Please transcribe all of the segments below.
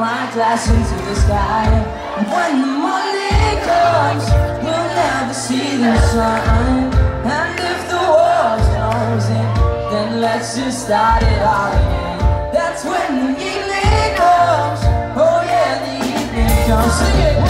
white glass into the sky. When the morning comes, we'll never see the sun. And if the world comes in, then let's just start it all again. That's when the evening comes, oh yeah, the evening comes.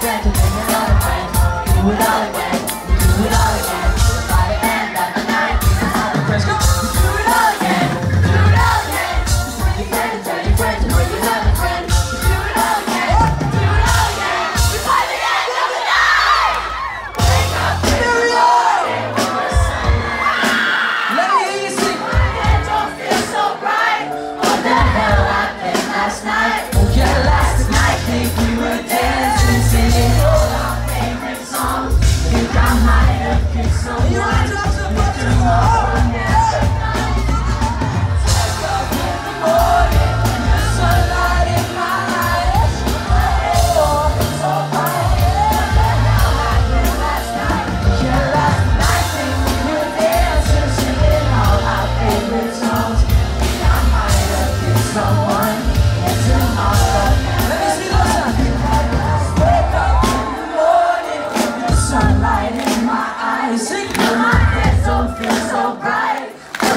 friend, friend, friend, friend, friend, friend, friend, friend, friend, friend,